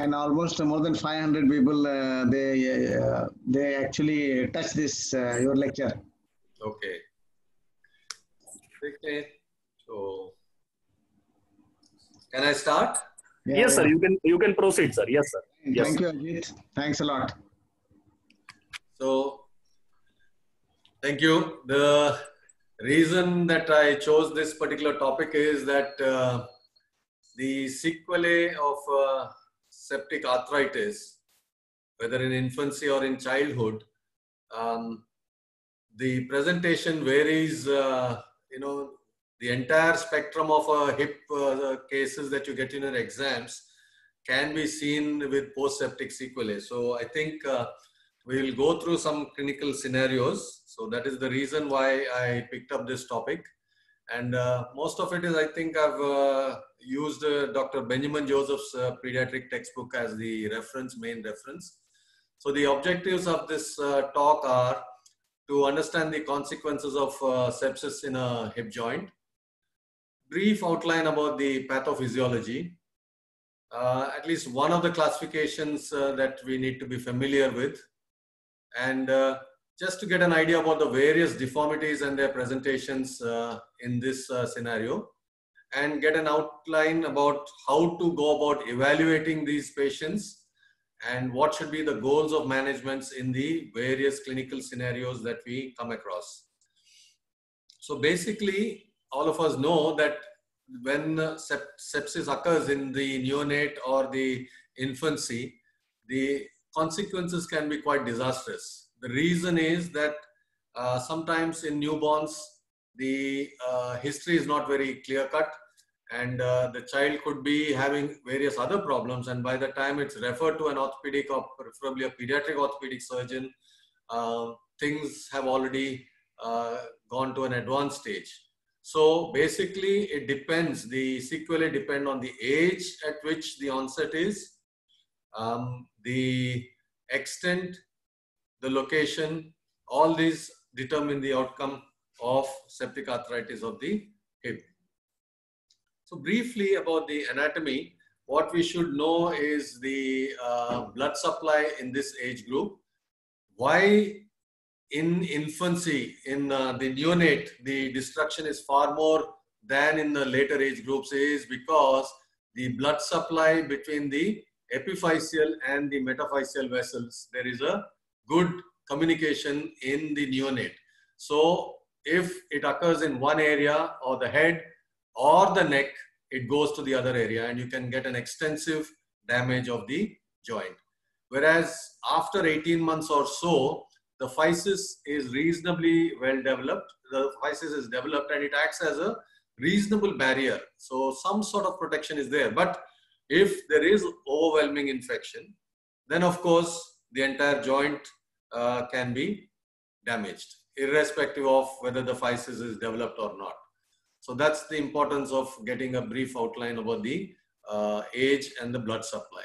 and almost more than 500 people uh, they uh, they actually touch this uh, your lecture Okay. Okay. So, can I start? Yeah, yes, sir. You can you can proceed, sir. Yes, sir. Yes. thank you Ajith thanks a lot So, thank you. The reason that I chose this particular topic is that uh, the sequelae of uh, septic arthritis, whether in infancy or in childhood, um, the presentation varies. Uh, you know, the entire spectrum of uh, hip uh, cases that you get in your exams can be seen with post-septic sequelae. So I think. Uh, we will go through some clinical scenarios. So that is the reason why I picked up this topic. And uh, most of it is, I think I've uh, used uh, Dr. Benjamin Joseph's uh, pediatric textbook as the reference, main reference. So the objectives of this uh, talk are to understand the consequences of uh, sepsis in a hip joint, brief outline about the pathophysiology, at least one of the classifications that we need to be familiar with, and just to get an idea about the various deformities and their presentations uh, in this uh, scenario and get an outline about how to go about evaluating these patients and what should be the goals of managements in the various clinical scenarios that we come across. So basically, all of us know that when uh, sep- sepsis occurs in the neonate or the infancy, the consequences can be quite disastrous. The reason is that uh, sometimes in newborns, the uh, history is not very clear cut and uh, the child could be having various other problems. And by the time it's referred to an orthopedic or preferably a pediatric orthopedic surgeon, uh, things have already uh, gone to an advanced stage. So basically it depends, the sequelae depend on the age at which the onset is, um, the extent, the location, all these determine the outcome of septic arthritis of the hip. So briefly about the anatomy, what we should know is the uh, blood supply in this age group. Why in infancy, in uh, the neonate, the destruction is far more than in the later age groups is because the blood supply between the epiphyseal and the metaphyseal vessels, there is a good communication in the neonate. So if it occurs in one area or the head or the neck, it goes to the other area and you can get an extensive damage of the joint. Whereas after 18 months or so, the physis is reasonably well developed. The physis is developed and it acts as a reasonable barrier. So some sort of protection is there. But if there is overwhelming infection, then of course the entire joint uh, can be damaged, irrespective of whether the physis is developed or not. So that's the importance of getting a brief outline about the uh, age and the blood supply.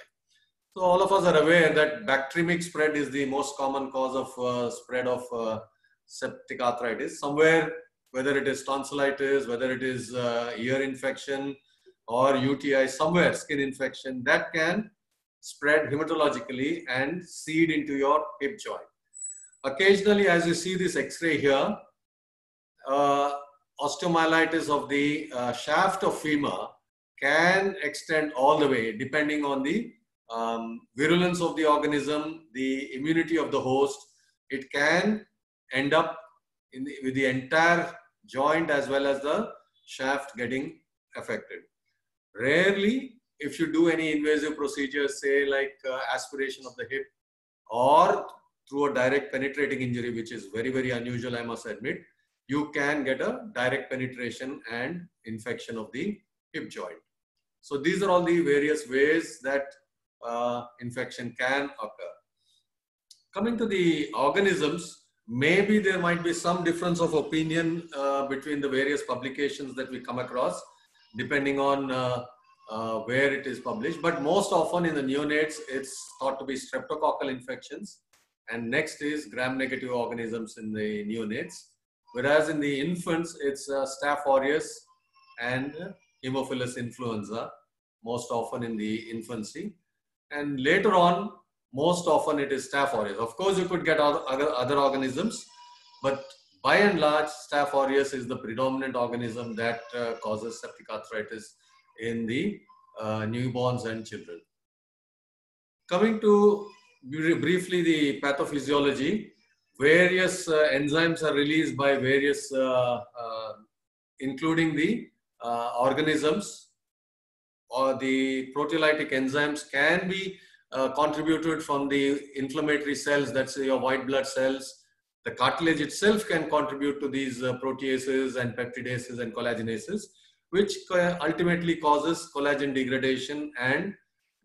So all of us are aware that bacteremic spread is the most common cause of uh, spread of uh, septic arthritis. Somewhere, whether it is tonsillitis, whether it is uh, ear infection or UTI, somewhere skin infection, that can spread hematologically and seed into your hip joint. Occasionally, as you see this X-ray here, uh, osteomyelitis of the uh, shaft of femur can extend all the way depending on the um, virulence of the organism, the immunity of the host. It can end up the, with the entire joint as well as the shaft getting affected. Rarely, if you do any invasive procedures, say like uh, aspiration of the hip or through a direct penetrating injury, which is very, very unusual, I must admit, you can get a direct penetration and infection of the hip joint. So these are all the various ways that uh, infection can occur. Coming to the organisms, maybe there might be some difference of opinion uh, between the various publications that we come across, depending on uh, uh, where it is published. But most often in the neonates, it's thought to be streptococcal infections. And next is gram-negative organisms in the neonates. Whereas in the infants, it's uh, Staph aureus and Haemophilus influenza, most often in the infancy. and later on, most often it is Staph aureus. Of course, you could get other, other organisms, but by and large, Staph aureus is the predominant organism that uh, causes septic arthritis in the uh, newborns and children. Coming to briefly the pathophysiology, various uh, enzymes are released by various, uh, uh, including the uh, organisms or the proteolytic enzymes can be uh, contributed from the inflammatory cells, that's your white blood cells. The cartilage itself can contribute to these proteases and peptidases and collagenases, which ultimately causes collagen degradation and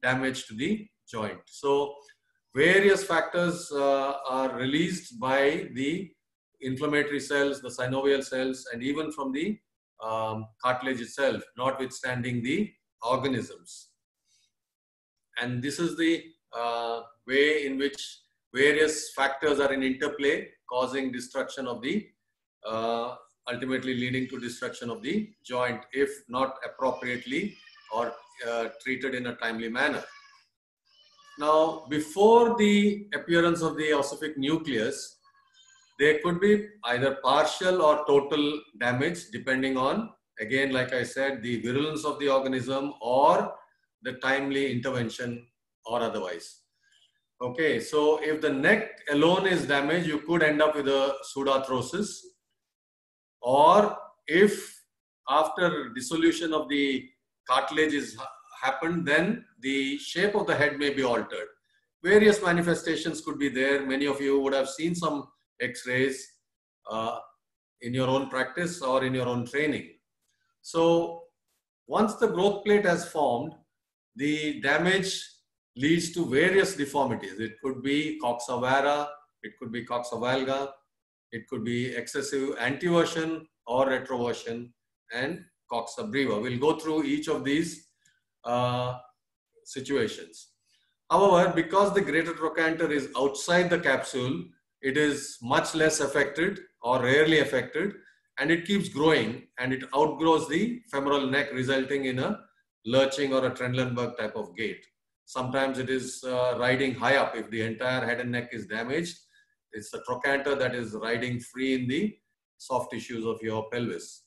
damage to the joint. So various factors uh, are released by the inflammatory cells, the synovial cells, and even from the um, cartilage itself, notwithstanding the organisms. And this is the uh, way in which various factors are in interplay, causing destruction of the, uh, ultimately leading to destruction of the joint if not appropriately or uh, treated in a timely manner. Now, before the appearance of the ossific nucleus, there could be either partial or total damage depending on, again, like I said, the virulence of the organism or the timely intervention or otherwise. Okay, so if the neck alone is damaged, you could end up with a pseudarthrosis. Or if after dissolution of the cartilage is happened, then the shape of the head may be altered. Various manifestations could be there. Many of you would have seen some x-rays uh, in your own practice or in your own training. So once the growth plate has formed, the damage leads to various deformities. It could be coxa vara, it could be coxa valga, it could be excessive anteversion or retroversion and coxa breva. We'll go through each of these uh, situations. However, because the greater trochanter is outside the capsule, it is much less affected or rarely affected and it keeps growing and it outgrows the femoral neck resulting in a lurching or a Trendelenburg type of gait. Sometimes it is uh, riding high up if the entire head and neck is damaged. It's the trochanter that is riding free in the soft tissues of your pelvis.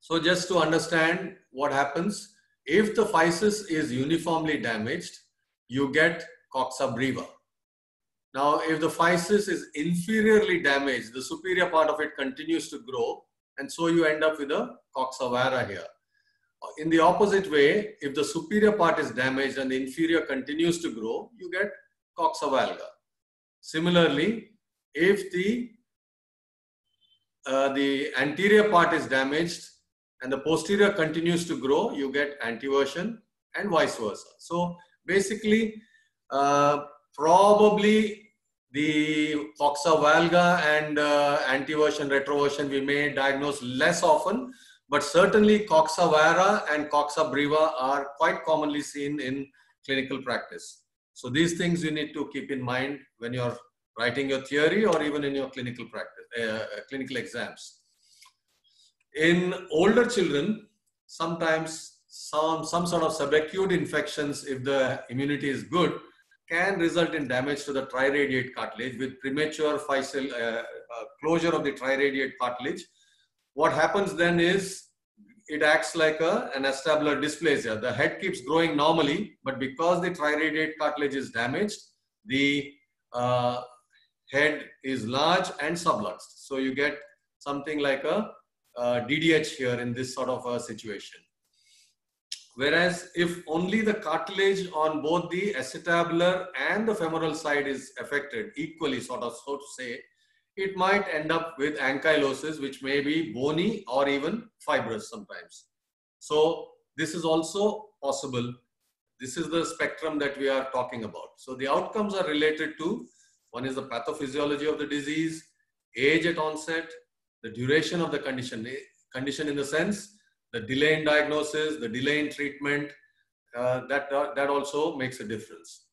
So just to understand what happens, if the physis is uniformly damaged, you get coxa breva. Now, if the physis is inferiorly damaged, the superior part of it continues to grow, and so you end up with a coxa vara here. In the opposite way, if the superior part is damaged and the inferior continues to grow, you get coxa valga. Similarly, if the uh, the anterior part is damaged and the posterior continues to grow, you get anteversion and vice versa. So basically, uh, probably the coxa valga and uh, anteversion, retroversion we may diagnose less often, but certainly coxa vara and coxa breva are quite commonly seen in clinical practice. So these things you need to keep in mind when you're writing your theory or even in your clinical practice, uh, clinical exams. In older children, sometimes some, some sort of subacute infections, if the immunity is good, can result in damage to the triradiate cartilage with premature physeal uh, uh, closure of the triradiate cartilage. What happens then is it acts like a, an acetabular dysplasia. The head keeps growing normally, but because the triradiate cartilage is damaged, the uh, head is large and subluxed. So you get something like a Uh, DDH here in this sort of a situation. Whereas if only the cartilage on both the acetabular and the femoral side is affected equally, sort of so to say, it might end up with ankylosis, which may be bony or even fibrous sometimes. So this is also possible. This is the spectrum that we are talking about. So the outcomes are related to, one is the pathophysiology of the disease, age at onset, the duration of the condition, condition in the sense, the delay in diagnosis, the delay in treatment, uh, that, uh, that also makes a difference.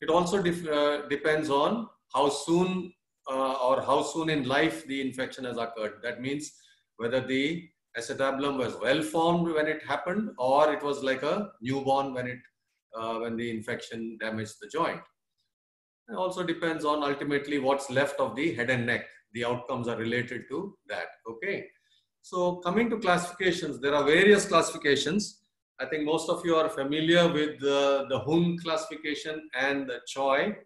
It also uh, depends on how soon uh, or how soon in life the infection has occurred. That means whether the acetabulum was well formed when it happened or it was like a newborn when it uh, when the infection damaged the joint. It also depends on ultimately what's left of the head and neck. The outcomes are related to that. Okay. So coming to classifications, there are various classifications. I think most of you are familiar with the, the Hung classification and the Choi.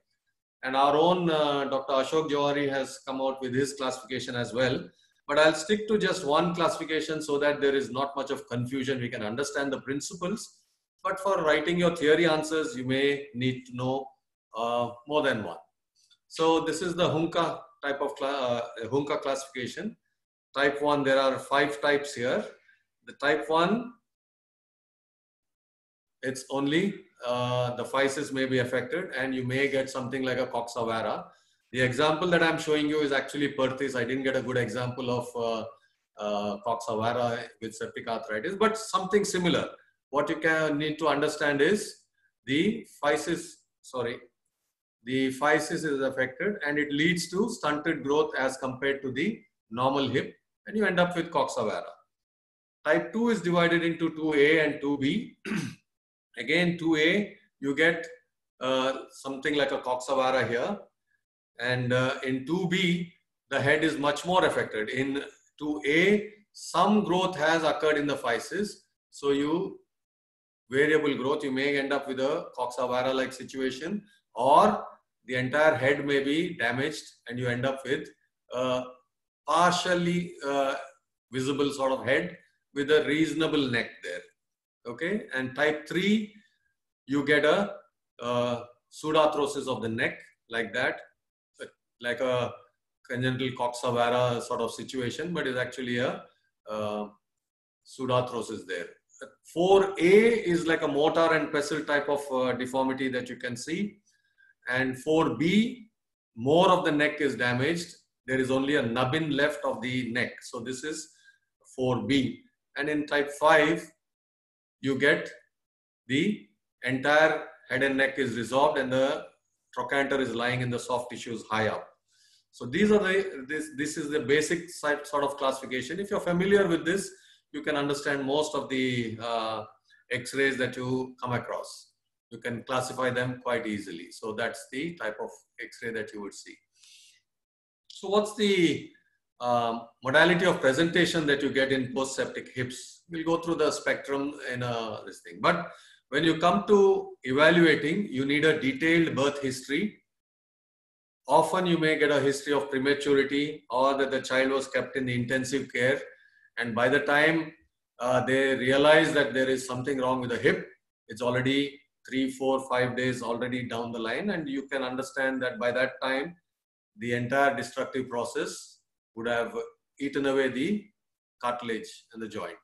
And our own uh, Dr. Ashok Johari has come out with his classification as well. But I'll stick to just one classification so that there is not much of confusion. We can understand the principles. But for writing your theory answers, you may need to know uh, more than one. So this is the Hunka type of uh, Hunka classification. Type 1, there are five types here. The type 1, it's only uh, the physis may be affected and you may get something like a coxa vara. The example that I'm showing you is actually Perthes. I didn't get a good example of uh, uh, coxa vara with septic arthritis, but something similar. What you can need to understand is the physis, sorry, the physis is affected and it leads to stunted growth as compared to the normal hip and you end up with coxa vara. Type 2 is divided into 2A and 2B. Again, 2A, you get uh, something like a coxa vara here. And uh, in 2B, the head is much more affected. In 2A, some growth has occurred in the physis. So you, variable growth, you may end up with a coxa vara like situation or the entire head may be damaged and you end up with a partially uh, visible sort of head with a reasonable neck there. Okay, and type 3, you get a uh, of the neck like that, like a congenital coxa vara sort of situation, but is actually a uh, there. 4A is like a mortar and pestle type of uh, deformity that you can see. And 4B, more of the neck is damaged. There is only a nubbin left of the neck. So this is 4B. And in type 5, you get the entire head and neck is resolved and the trochanter is lying in the soft tissues high up. So these are the, this, this is the basic sort of classification. If you're familiar with this, you can understand most of the uh, x-rays that you come across. You can classify them quite easily. So that's the type of x-ray that you would see. So what's the um, modality of presentation that you get in post-septic hips? We'll go through the spectrum in uh, this thing. But when you come to evaluating, you need a detailed birth history. Often you may get a history of prematurity or that the child was kept in the intensive care and by the time uh, they realize that there is something wrong with the hip, it's already three, four, five days already down the line. And you can understand that by that time, the entire destructive process would have eaten away the cartilage and the joint.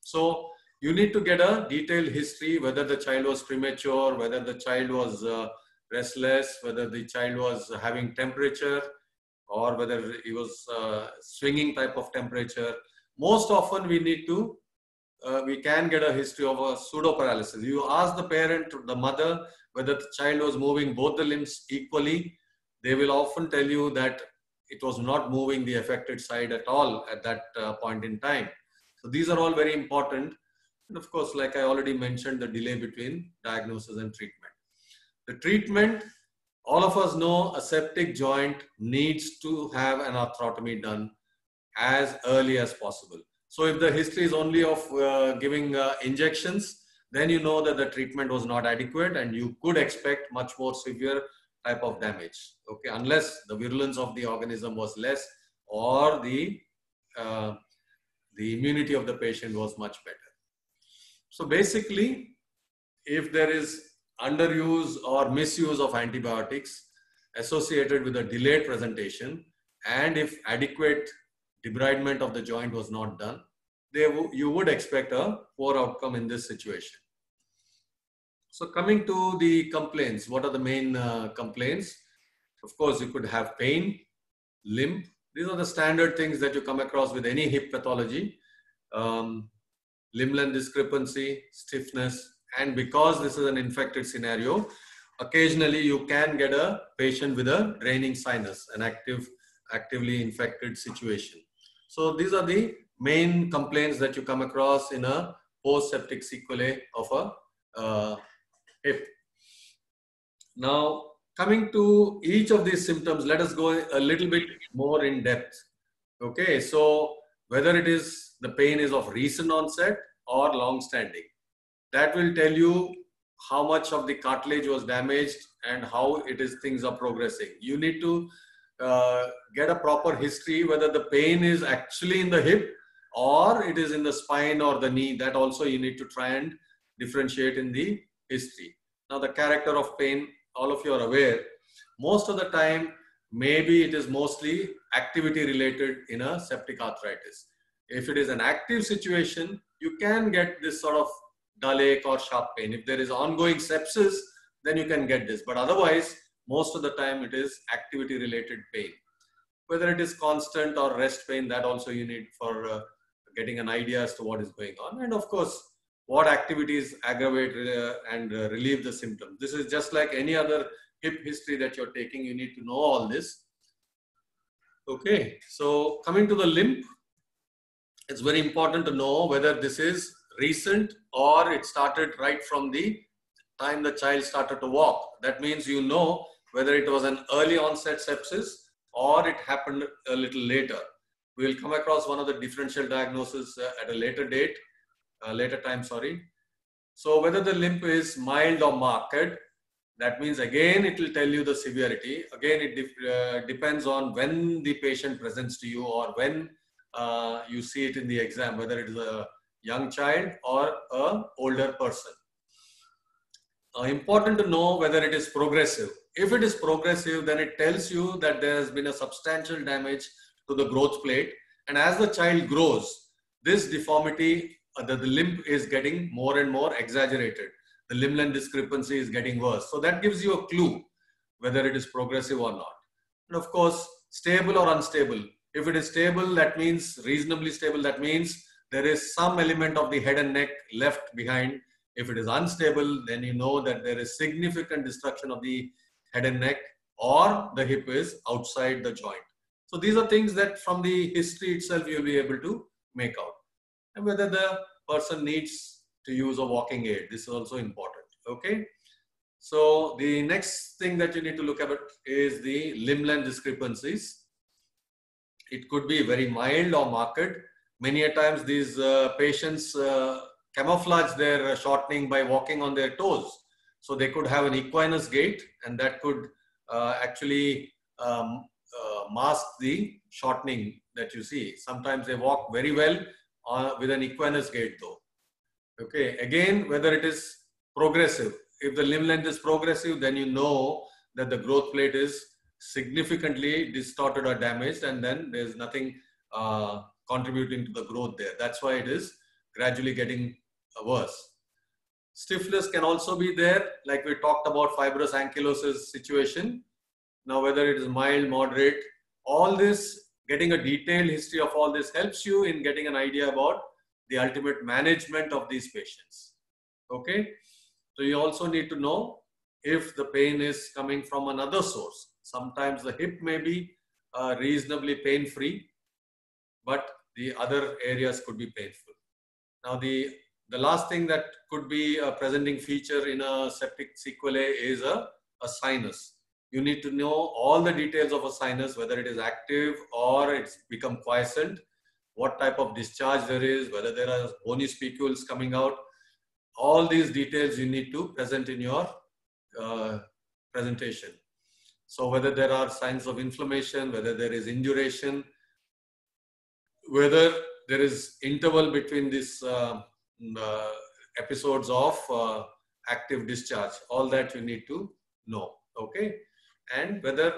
So you need to get a detailed history, whether the child was premature, whether the child was uh, restless, whether the child was having temperature, or whether he was uh, swinging type of temperature most often we need to, uh, we can get a history of a pseudo paralysis. You ask the parent, the mother, whether the child was moving both the limbs equally. They will often tell you that it was not moving the affected side at all at that uh, point in time. So these are all very important. And of course, like I already mentioned, the delay between diagnosis and treatment. The treatment, all of us know a septic joint needs to have an arthrotomy done as early as possible. So if the history is only of uh, giving uh, injections, then you know that the treatment was not adequate and you could expect much more severe type of damage. Okay, unless the virulence of the organism was less or the uh, the immunity of the patient was much better. So basically, if there is underuse or misuse of antibiotics associated with a delayed presentation, and if adequate debridement of the joint was not done, they you would expect a poor outcome in this situation. So coming to the complaints, what are the main uh, complaints? Of course, you could have pain, limp. These are the standard things that you come across with any hip pathology. Um, limb length discrepancy, stiffness, and because this is an infected scenario, occasionally you can get a patient with a draining sinus, an active, actively infected situation. So these are the main complaints that you come across in a post-septic sequelae of a uh, hip. Now, coming to each of these symptoms, let us go a little bit more in depth. Okay, so whether it is the pain is of recent onset or long standing, that will tell you how much of the cartilage was damaged and how it is things are progressing. You need to uh, get a proper history whether the pain is actually in the hip or it is in the spine or the knee. That also you need to try and differentiate in the history. Now, the character of pain, all of you are aware, most of the time, maybe it is mostly activity related in a septic arthritis. If it is an active situation, you can get this sort of dull ache or sharp pain. If there is ongoing sepsis, then you can get this. But otherwise, most of the time it is activity related pain. Whether it is constant or rest pain, that also you need for uh, getting an idea as to what is going on. And of course, what activities aggravate uh, and uh, relieve the symptoms. This is just like any other hip history that you're taking. You need to know all this. Okay, so coming to the limp, it's very important to know whether this is recent or it started right from the time the child started to walk. That means you know whether it was an early onset sepsis or it happened a little later. We will come across one of the differential diagnosis uh, at a later date, uh, later time, sorry. So whether the limp is mild or marked, that means again it will tell you the severity. Again, it uh, depends on when the patient presents to you or when uh, you see it in the exam, whether it is a young child or a older person. Uh, important to know whether it is progressive. If it is progressive, then it tells you that there has been a substantial damage to the growth plate. And as the child grows, this deformity, uh, the, the limb is getting more and more exaggerated. The limb length discrepancy is getting worse. So that gives you a clue whether it is progressive or not. And of course, stable or unstable. If it is stable, that means reasonably stable. That means there is some element of the head and neck left behind. If it is unstable, then you know that there is significant destruction of the head and neck or the hip is outside the joint. So these are things that from the history itself you'll be able to make out. And whether the person needs to use a walking aid, this is also important. Okay. So the next thing that you need to look at is the limb length discrepancies. It could be very mild or marked many a times these uh, patients uh, camouflage their shortening by walking on their toes. So they could have an equinus gait and that could uh, actually um, uh, mask the shortening that you see. Sometimes they walk very well uh, with an equinus gait though. Okay, again, whether it is progressive. If the limb length is progressive, then you know that the growth plate is significantly distorted or damaged and then there's nothing uh, contributing to the growth there. That's why it is gradually getting worse. Stiffness can also be there, like we talked about fibrous ankylosis situation. Now, whether it is mild, moderate, all this, getting a detailed history of all this helps you in getting an idea about the ultimate management of these patients. Okay, so you also need to know if the pain is coming from another source. Sometimes the hip may be uh, reasonably pain free, but the other areas could be painful. Now, the, the last thing that could be a presenting feature in a septic sequelae is a, a sinus. You need to know all the details of a sinus, whether it is active or it's become quiescent, what type of discharge there is, whether there are bony spicules coming out. All these details you need to present in your uh, presentation. So whether there are signs of inflammation, whether there is induration, whether there is interval between uh, uh, episodes of uh, active discharge. All that you need to know okay? And whether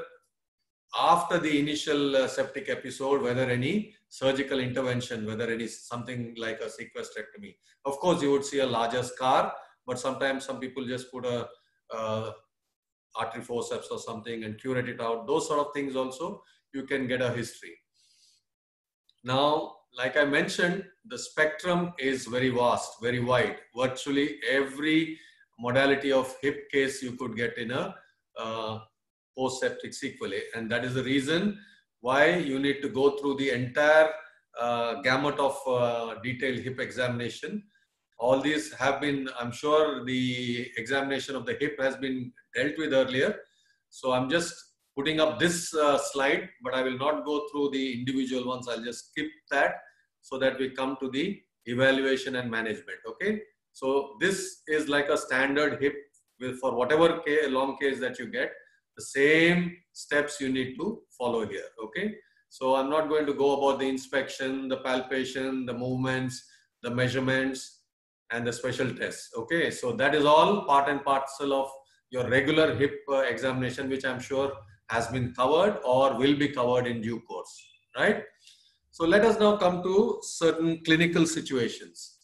after the initial uh, septic episode whether any surgical intervention whether any something like a sequestrectomy. Of course you would see a larger scar but sometimes some people just put a uh, artery forceps or something and curate it out. Those sort of things also you can get a history. Now, like I mentioned, the spectrum is very vast, very wide. Virtually every modality of hip case you could get in a uh, post-septic sequelae. And that is the reason why you need to go through the entire uh, gamut of uh, detailed hip examination All these have been, I'm sure the examination of the hip has been dealt with earlier. So I'm just putting up this uh, slide, but I will not go through the individual ones. I'll just skip that so that we come to the evaluation and management. Okay. So this is like a standard hip for whatever long case that you get, the same steps you need to follow here. Okay. So I'm not going to go about the inspection, the palpation, the movements, the measurements, and the special tests. Okay. So that is all part and parcel of your regular hip uh, examination, which I'm sure has been covered or will be covered in due course, right? So let us now come to certain clinical situations.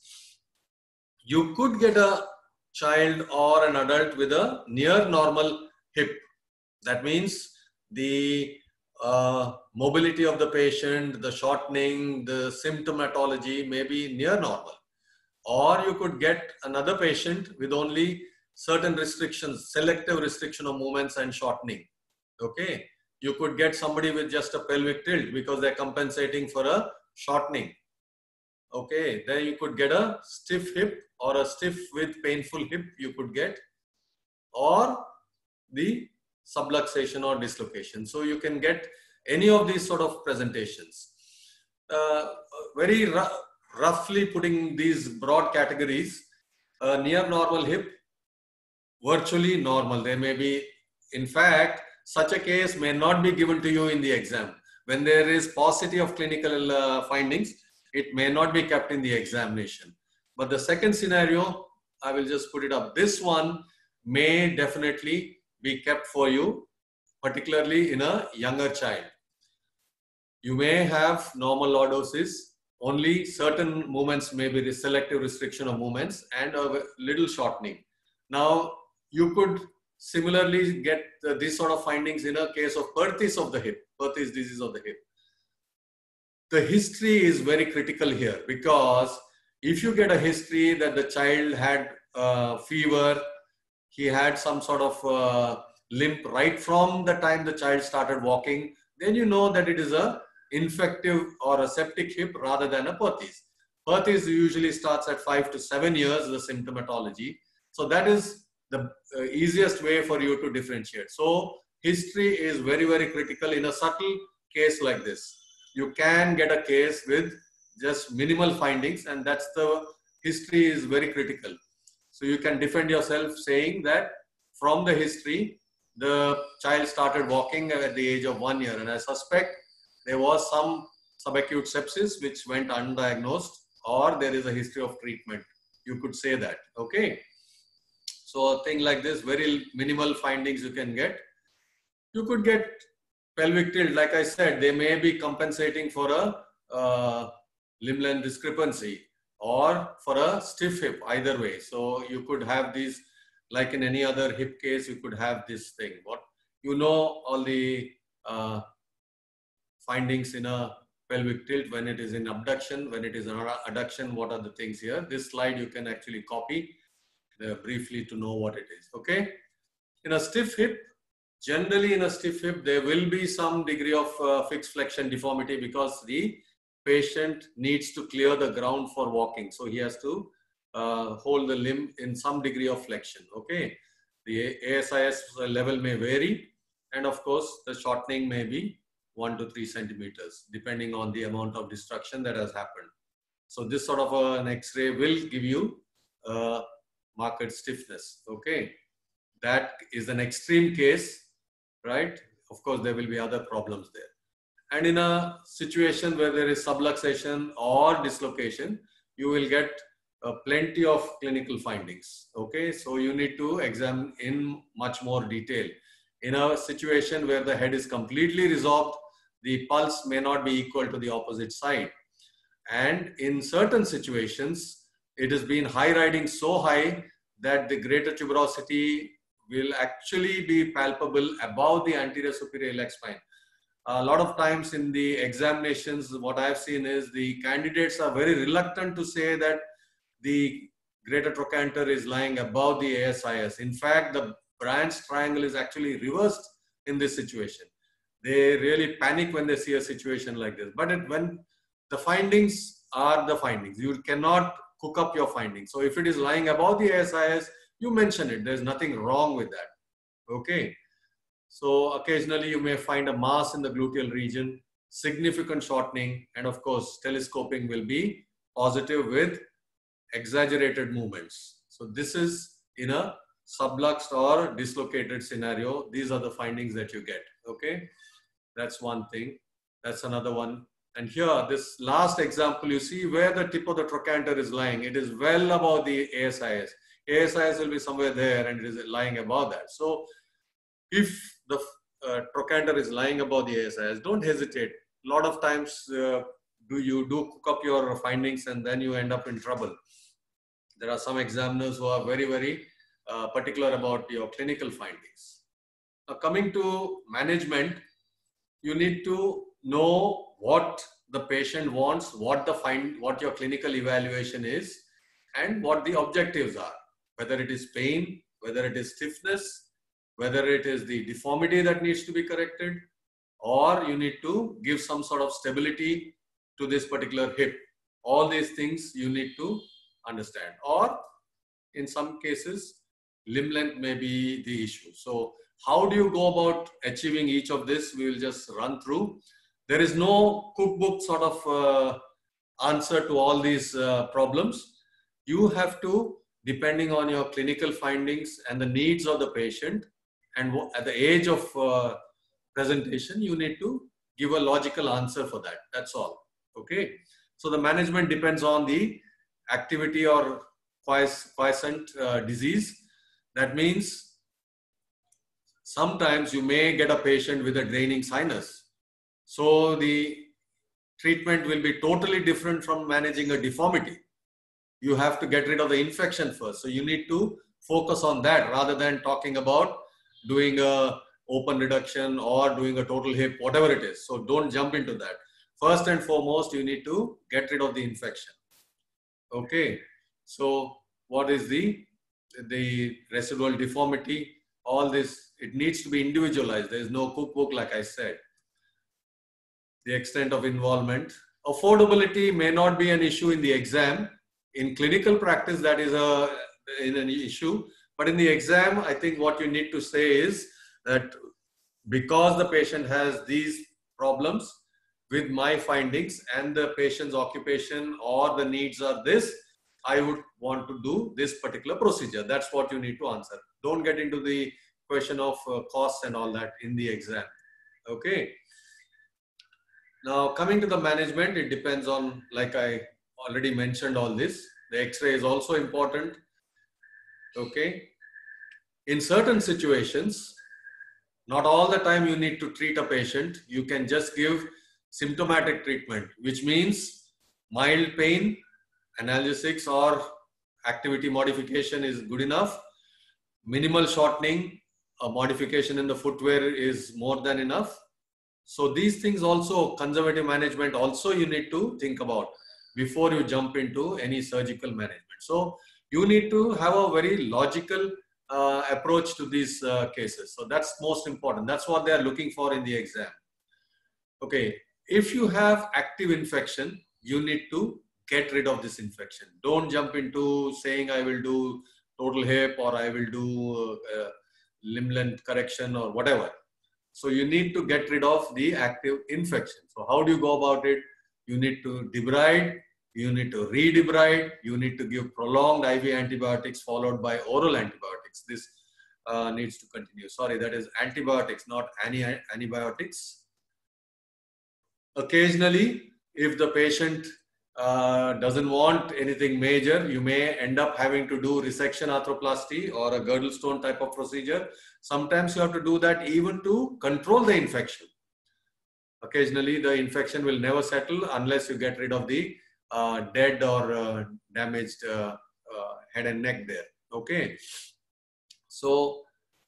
You could get a child or an adult with a near normal hip. That means the uh, mobility of the patient, the shortening, the symptomatology may be near normal. Or you could get another patient with only certain restrictions, selective restriction of movements and shortening. Okay. You could get somebody with just a pelvic tilt because they're compensating for a shortening. Okay. Then you could get a stiff hip or a stiff with painful hip you could get or the subluxation or dislocation. So you can get any of these sort of presentations. Uh, very roughly putting these broad categories, a near normal hip, virtually normal. There may be, in fact, such a case may not be given to you in the exam. When there is paucity of clinical uh, findings, it may not be kept in the examination. But the second scenario, I will just put it up. This one may definitely be kept for you, particularly in a younger child. You may have normal lordosis, only certain movements may be the selective restriction of movements and a little shortening. Now, you could similarly get uh, these sort of findings in a case of Perthes of the hip, Perthes disease of the hip. The history is very critical here because if you get a history that the child had uh, fever, he had some sort of uh, limp right from the time the child started walking, then you know that it is a infective or a septic hip rather than a Perthes. Perthes usually starts at five to seven years, the symptomatology. So that is the uh, easiest way for you to differentiate. So history is very, very critical in a subtle case like this. You can get a case with just minimal findings and that's the history is very critical. So you can defend yourself saying that from the history, the child started walking at the age of one year and I suspect there was some subacute sepsis which went undiagnosed or there is a history of treatment. You could say that, okay? So a thing like this, very minimal findings you can get. You could get pelvic tilt, like I said, they may be compensating for a uh, limb length discrepancy or for a stiff hip, either way. So you could have these, like in any other hip case, you could have this thing. What you know, all the uh, findings in a pelvic tilt when it is in abduction, when it is in adduction, what are the things here. This slide you can actually copy uh, briefly to know what it is, okay? In a stiff hip, generally in a stiff hip, there will be some degree of uh, fixed flexion deformity because the patient needs to clear the ground for walking. So he has to uh, hold the limb in some degree of flexion, okay? The ASIS level may vary and of course the shortening may be one to three centimeters, depending on the amount of destruction that has happened. So this sort of an X-ray will give you a marked stiffness. Okay, that is an extreme case, right? Of course, there will be other problems there. And in a situation where there is subluxation or dislocation, you will get uh, plenty of clinical findings. Okay, so you need to examine in much more detail. In a situation where the head is completely resolved, the pulse may not be equal to the opposite side. And in certain situations, it has been high riding so high that the greater tuberosity will actually be palpable above the anterior superior iliac spine. A lot of times in the examinations, what I've seen is the candidates are very reluctant to say that the greater trochanter is lying above the ASIS. In fact, the Bryant's triangle is actually reversed in this situation they really panic when they see a situation like this. But it, when the findings are the findings, you cannot cook up your findings. So if it is lying above the ASIS, you mention it. There's nothing wrong with that. Okay. So occasionally you may find a mass in the gluteal region, significant shortening, and of course, telescoping will be positive with exaggerated movements. So this is in a subluxed or dislocated scenario. These are the findings that you get. Okay. That's one thing. That's another one. And here, this last example, you see where the tip of the trochanter is lying. It is well above the ASIS. ASIS will be somewhere there and it is lying above that. So if the uh, trochanter is lying above the ASIS, don't hesitate. A lot of times uh, do you do cook up your findings and then you end up in trouble. There are some examiners who are very, very uh, particular about your clinical findings. Now coming to management, you need to know what the patient wants, what the find, what your clinical evaluation is, and what the objectives are. Whether it is pain, whether it is stiffness, whether it is the deformity that needs to be corrected, or you need to give some sort of stability to this particular hip. All these things you need to understand. Or in some cases, limb length may be the issue. So how do you go about achieving each of this? We will just run through. There is no cookbook sort of uh, answer to all these uh, problems. You have to, depending on your clinical findings and the needs of the patient, and at the age of uh, presentation, you need to give a logical answer for that. That's all. Okay. So the management depends on the activity or quiescent uh, disease. That means sometimes you may get a patient with a draining sinus. So the treatment will be totally different from managing a deformity. You have to get rid of the infection first. So you need to focus on that rather than talking about doing a open reduction or doing a total hip, whatever it is. So don't jump into that. First and foremost, you need to get rid of the infection. Okay. So what is the, the residual deformity? All this, it needs to be individualized. There is no cookbook, like I said. The extent of involvement. Affordability may not be an issue in the exam. In clinical practice, that is a, in an issue. But in the exam, I think what you need to say is that because the patient has these problems with my findings and the patient's occupation or the needs are this, I would want to do this particular procedure. That's what you need to answer. Don't get into the question of uh, costs and all that in the exam. Okay. Now coming to the management, it depends on, like I already mentioned all this. The x-ray is also important. Okay. In certain situations, not all the time you need to treat a patient. You can just give symptomatic treatment, which means mild pain, analgesics or activity modification is good enough. Minimal shortening, a modification in the footwear is more than enough. So these things also, conservative management also you need to think about before you jump into any surgical management. So you need to have a very logical uh, approach to these uh, cases. So that's most important. That's what they are looking for in the exam. Okay, if you have active infection, you need to get rid of this infection. Don't jump into saying I will do total hip or I will do uh, limb length correction or whatever. So you need to get rid of the active infection. So how do you go about it? You need to debride, you need to re-debride, you need to give prolonged IV antibiotics followed by oral antibiotics. This uh, needs to continue. Sorry, that is antibiotics, not any antibiotics. Occasionally, if the patient uh, doesn't want anything major, you may end up having to do resection arthroplasty or a Girdlestone type of procedure. Sometimes you have to do that even to control the infection. Occasionally, the infection will never settle unless you get rid of the uh, dead or uh, damaged uh, uh, head and neck there. Okay. So,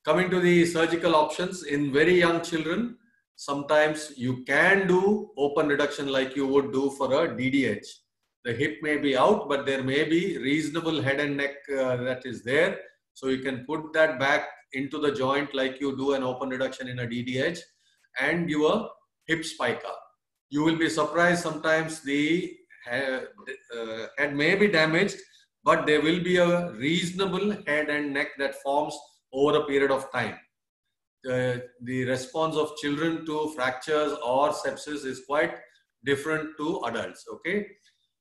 coming to the surgical options in very young children, sometimes you can do open reduction like you would do for a DDH. The hip may be out, but there may be reasonable head and neck uh, that is there. So you can put that back into the joint like you do an open reduction in a DDH and a hip spica. You will be surprised sometimes the head, uh, head may be damaged, but there will be a reasonable head and neck that forms over a period of time. Uh, the response of children to fractures or sepsis is quite different to adults. Okay,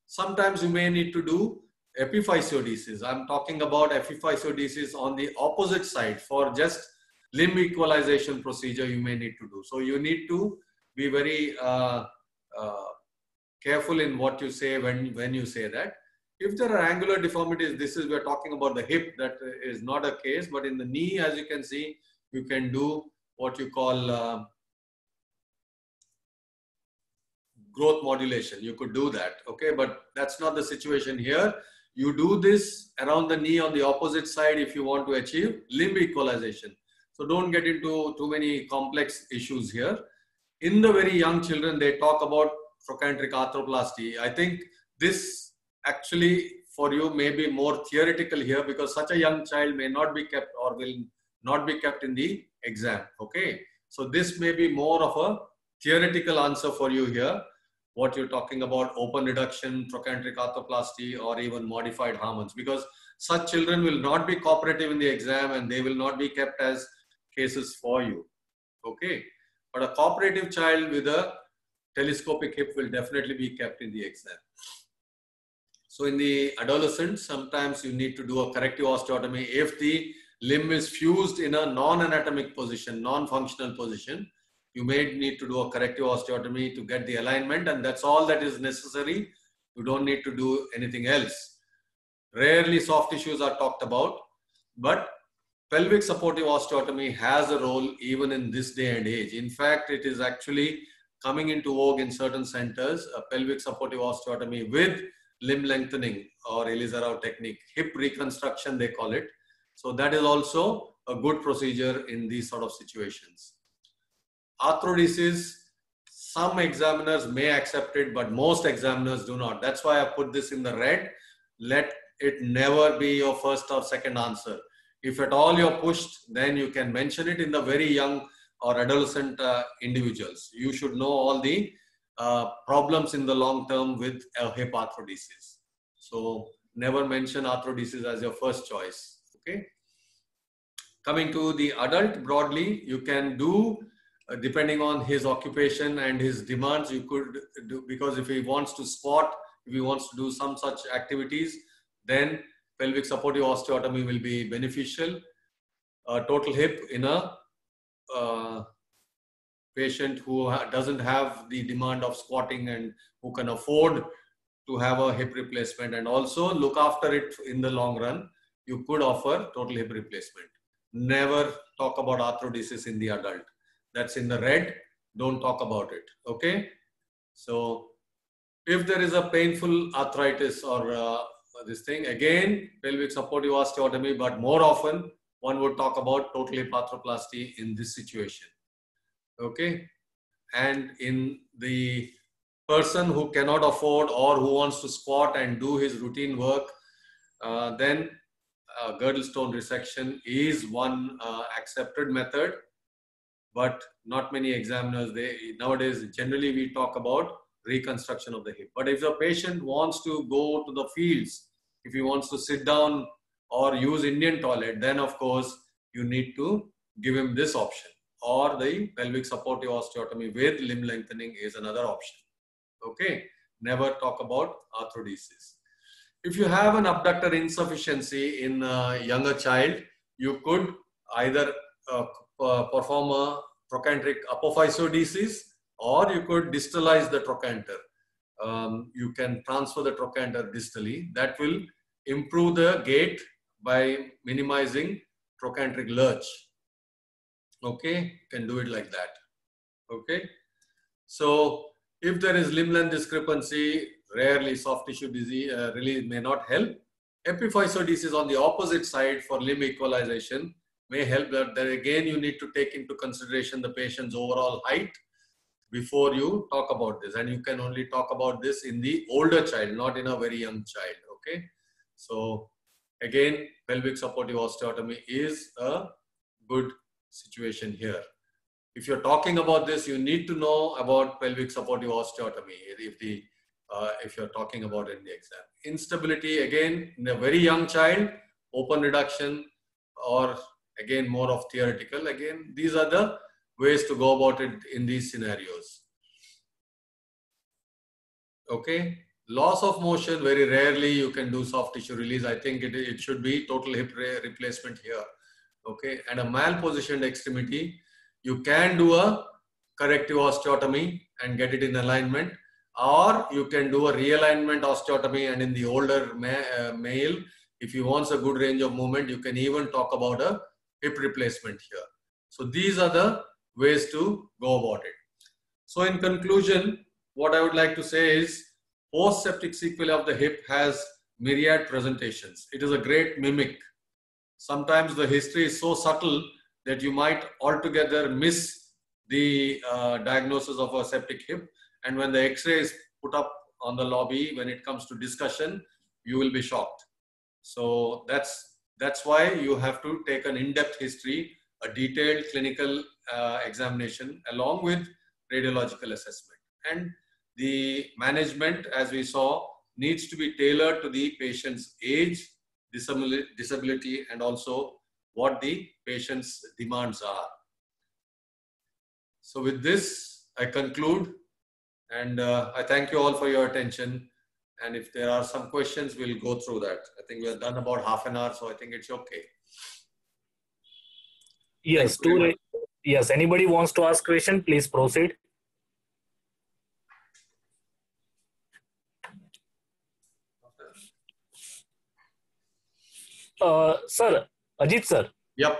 sometimes you may need to do epiphysiodesis. I'm talking about epiphysiodesis on the opposite side for just limb equalization procedure you may need to do. So you need to be very uh, uh, careful in what you say when, when you say that. If there are angular deformities, this is, we're talking about the hip, that is not a case, but in the knee, as you can see, you can do what you call uh, growth modulation. You could do that, okay? But that's not the situation here. You do this around the knee on the opposite side if you want to achieve limb equalization. So don't get into too many complex issues here. In the very young children, they talk about trochanteric arthroplasty. I think this actually for you may be more theoretical here because such a young child may not be kept or will not be kept in the exam. Okay. So this may be more of a theoretical answer for you here. What you're talking about open reduction, trochanteric arthroplasty, or even modified Harmans, because such children will not be cooperative in the exam and they will not be kept as cases for you. Okay. But a cooperative child with a telescopic hip will definitely be kept in the exam. So in the adolescent, sometimes you need to do a corrective osteotomy if the limb is fused in a non-anatomic position, non-functional position. You may need to do a corrective osteotomy to get the alignment and that's all that is necessary. You don't need to do anything else. Rarely soft tissues are talked about, but pelvic supportive osteotomy has a role even in this day and age. In fact, it is actually coming into vogue in certain centers, a pelvic supportive osteotomy with limb lengthening or Ilizarov technique, hip reconstruction they call it. So that is also a good procedure in these sort of situations. Arthrodesis, some examiners may accept it, but most examiners do not. That's why I put this in the red. Let it never be your first or second answer. If at all you're pushed, then you can mention it in the very young or adolescent uh, individuals. You should know all the uh, problems in the long term with a hip arthrodesis. So never mention arthrodesis as your first choice. Okay. Coming to the adult broadly, you can do uh, depending on his occupation and his demands. You could do because if he wants to squat, if he wants to do some such activities, then pelvic supportive osteotomy will be beneficial. total hip in a uh, patient who doesn't have the demand of squatting and who can afford to have a hip replacement and also look after it in the long run, you could offer total hip replacement. Never talk about arthrodesis in the adult. That's in the red. Don't talk about it. Okay. So if there is a painful arthritis or uh, this thing, again, pelvic supportive osteotomy, but more often one would talk about total hip arthroplasty in this situation okay and in the person who cannot afford or who wants to squat and do his routine work uh, then uh, Girdlestone resection is one uh, accepted method but not many examiners they nowadays generally we talk about reconstruction of the hip but if the patient wants to go to the fields if he wants to sit down or use indian toilet then of course you need to give him this option or the pelvic supportive osteotomy with limb lengthening is another option. Okay, never talk about arthrodesis. If you have an abductor insufficiency in a younger child, you could either uh, uh, perform a trochanteric apophysiodesis or you could distalize the trochanter. Um, you can transfer the trochanter distally. That will improve the gait by minimizing trochanteric lurch okay can do it like that okay so if there is limb length discrepancy rarely soft tissue disease uh, release may not help epiphysiodesis on the opposite side for limb equalization may help but then again you need to take into consideration the patient's overall height before you talk about this and you can only talk about this in the older child not in a very young child okay so again pelvic supportive osteotomy is a good situation here. If you're talking about this, you need to know about pelvic supportive osteotomy. If the uh, if you're talking about in the exam. Instability, again, in a very young child, open reduction, or again, more of theoretical. Again, these are the ways to go about it in these scenarios. Okay, loss of motion, very rarely you can do soft tissue release. I think it, it should be total hip re replacement here. Okay, and a malpositioned extremity, you can do a corrective osteotomy and get it in alignment or you can do a realignment osteotomy and in the older ma uh, male if he wants a good range of movement you can even talk about a hip replacement here. So these are the ways to go about it. So in conclusion what i would like to say is post septic sequelae of the hip has myriad presentations. It is a great mimic. Sometimes the history is so subtle that you might altogether miss the uh, diagnosis of a septic hip and when the x-ray is put up on the lobby when it comes to discussion you will be shocked. So that's that's why you have to take an in-depth history a detailed clinical uh, examination along with radiological assessment. And the management as we saw needs to be tailored to the patient's age disability, disability and also what the patient's demands are. So with this i conclude and uh, I thank you all for your attention. And if there are some questions, we'll go through that. I think we are done about half an hour, so I think it's okay. Yes, to, yes. Anybody wants to ask question, please proceed. Uh, sir, Ajith sir. Yep.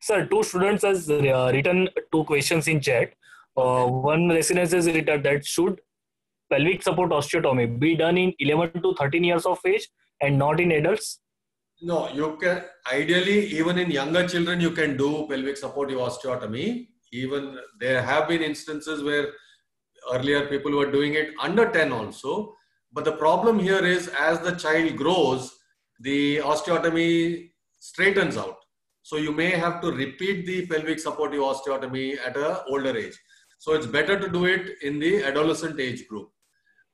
Sir, two students has uh, written two questions in chat. Uh, one resident is written that should pelvic support osteotomy be done in 11 to 13 years of age and not in adults? No, you can ideally even in younger children you can do pelvic supportive osteotomy. Even there have been instances where earlier people were doing it under 10 also. But the problem here is as the child grows, the osteotomy straightens out. So you may have to repeat the pelvic supportive osteotomy at an older age. So it's better to do it in the adolescent age group.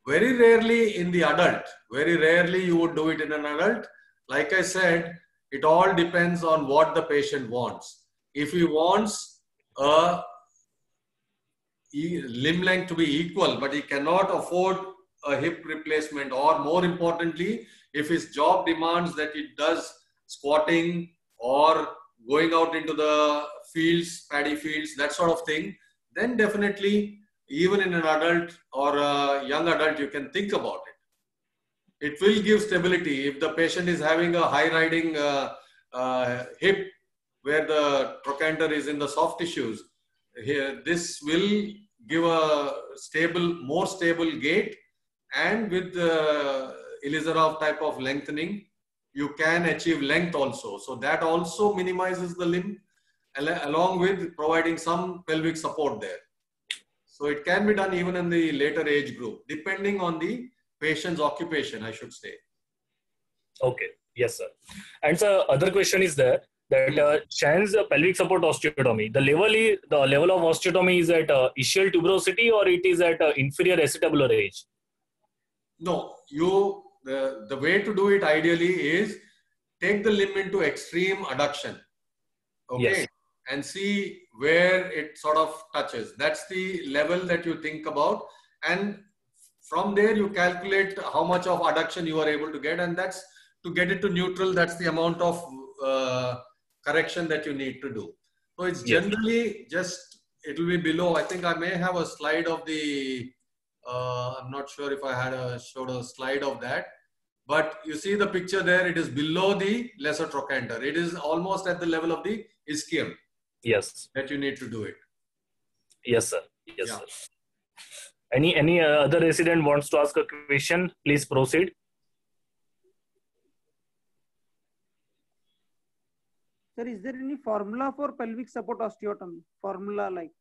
Very rarely in the adult, very rarely you would do it in an adult. Like I said, it all depends on what the patient wants. If he wants a limb length to be equal, but he cannot afford a hip replacement, or more importantly, if his job demands that he does squatting or going out into the fields, paddy fields, that sort of thing, then definitely even in an adult or a young adult, you can think about it. It will give stability. If the patient is having a high riding uh, uh, hip where the trochanter is in the soft tissues, here this will give a stable, more stable gait and with the Ilizarov type of lengthening, you can achieve length also. So that also minimizes the limb along with providing some pelvic support there. So it can be done even in the later age group, depending on the patient's occupation, I should say. Okay. Yes, sir. And so other question is there that uh, Schanz uh, pelvic support osteotomy, the level is, the level of osteotomy is at uh, ischial tuberosity or it is at uh, inferior acetabular age? No, you the, the way to do it ideally is take the limb into extreme adduction. Okay. Yes and see where it sort of touches. That's the level that you think about. And from there, you calculate how much of adduction you are able to get. And that's to get it to neutral, that's the amount of uh, correction that you need to do. So it's generally just, it will be below. I think I may have a slide of the, uh, I'm not sure if I had a, showed a slide of that. But you see the picture there, it is below the lesser trochanter. It is almost at the level of the ischium. Yes. That you need to do it. Yes, sir. Yes, yeah. sir. Any any uh, other resident wants to ask a question? Please proceed. Sir, is there any formula for pelvic support osteotomy? Formula like?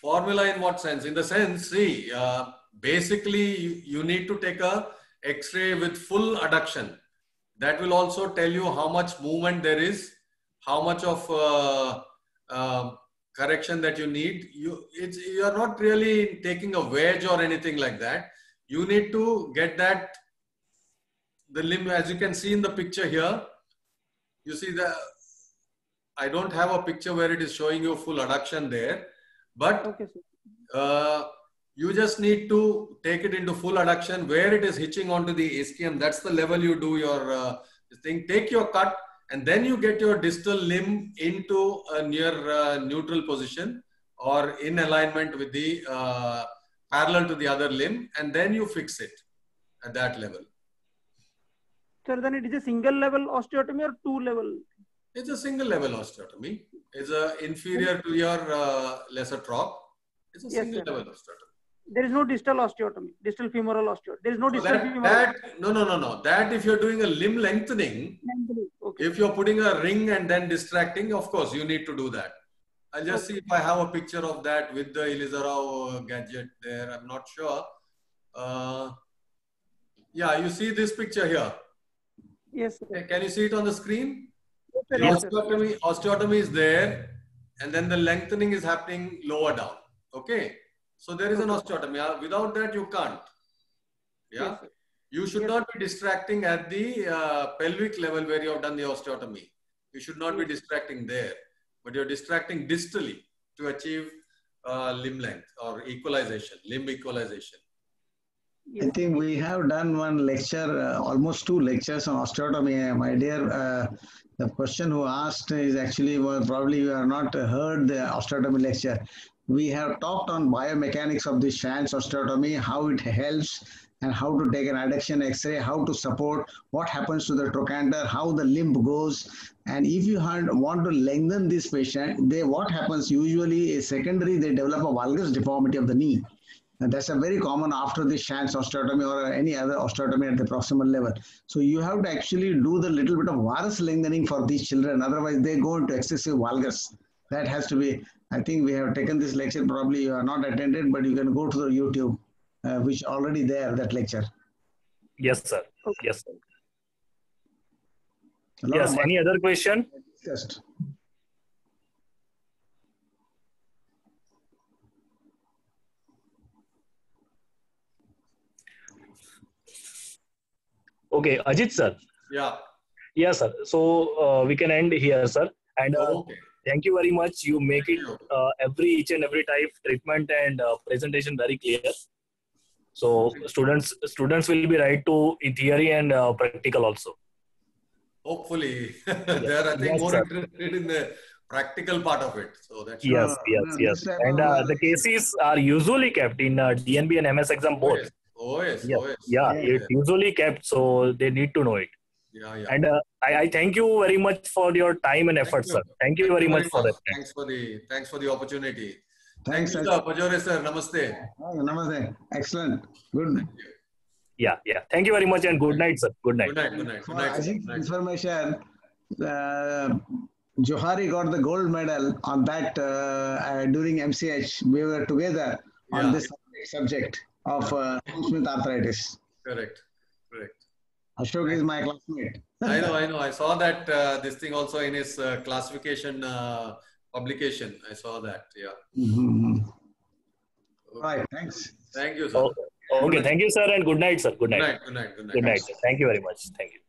Formula in what sense? In the sense, see, uh, basically you, you need to take a X-ray with full adduction. That will also tell you how much movement there is how much of uh, uh, correction that you need. You it's you are not really taking a wedge or anything like that. You need to get that the limb as you can see in the picture here. You see the I don't have a picture where it is showing you full adduction there, but Okay, uh, you just need to take it into full adduction where it is hitching onto the ischium. That's the level you do your uh, thing. Take your cut and then you get your distal limb into a near uh, neutral position or in alignment with the uh, parallel to the other limb and then you fix it at that level. Sir, then it is a single level osteotomy or two level? It's a single level osteotomy. It's a inferior to your uh, lesser trough. It's a Yes, single sir. level osteotomy. There is no distal osteotomy, distal femoral osteotomy. There is no So distal that, femoral. that no no no no that if you're doing a limb lengthening Okay. if you're putting a ring and then distracting of course you need to do that i'll just see if i have a picture of that with the Ilizarov gadget there i'm not sure uh, yeah you see this picture here Yes, sir. Can you see it on the screen Yes, the Yes, sir. osteotomy osteotomy is there and then the lengthening is happening lower down okay so there is an osteotomy without that you can't yeah Yes, you should Yes. not be distracting at the uh, pelvic level where you have done the osteotomy. You should not be distracting there, but you're distracting distally to achieve uh, limb length or equalization, limb equalization. I think we have done one lecture, uh, almost two lectures on osteotomy. Uh, My dear, uh, the question who asked is actually well, probably you have not heard the osteotomy lecture. We have talked on biomechanics of the Schanz osteotomy, how it helps, and how to take an adduction X-ray, how to support, what happens to the trochanter, how the limb goes, and if you want to lengthen this patient, they what happens usually is secondary they develop a valgus deformity of the knee. And that's a very common after the Schanz osteotomy or any other osteotomy at the proximal level. So you have to actually do the little bit of varus lengthening for these children. Otherwise, they go into excessive valgus. That has to be. I think we have taken this lecture. Probably you are not attended, but you can go to the YouTube, uh, which already there that lecture. Yes, sir. Okay. Yes, sir. A lot Yes. Any other question? discussed. Okay, Ajith, sir. Yeah. Yes, sir. So uh, we can end here, sir. And uh, Okay. Thank you very much. You make it uh, every each and every type treatment and uh, presentation very clear. So students students will be right to in theory and uh, practical also. Hopefully, they are I think Yes, more sir. interested in the practical part of it. So that's Yes, Uh, yes, uh, yes. And uh, the cases are usually kept in uh, DNB and MS exam Oh both. yes. Oh yes. Yeah, Oh, yes. yeah, Yeah, it's usually kept, so they need to know it. Yeah. Yeah. And uh, I, I thank you very much for your time and effort, you. sir. Thank you Thank very much for that. Thanks for the thanks for the opportunity. Thanks, Thank you, sir. sir. Pajore sir. Namaste. Oh, Namaste. Excellent. Good. Night. Yeah, yeah. Thank you very much and good night, sir. Good night. Good night. Good night. For Good night. sir. Ajith's Good night. information, uh, Johari got the gold medal on that uh, uh, during MCH. We were together on Yeah. this subject of uh, Smith arthritis. Correct. Correct. Ashok is my classmate. I know, I know. I saw that uh, this thing also in his uh, classification uh, publication. I saw that. Yeah. Mhm. Okay. Right. Thanks. Thank you, sir. Oh, okay, thank you, sir, and good night, sir. Good Good night. night. Good night. Good night. Good night, sir. Thank you very much. Thank you.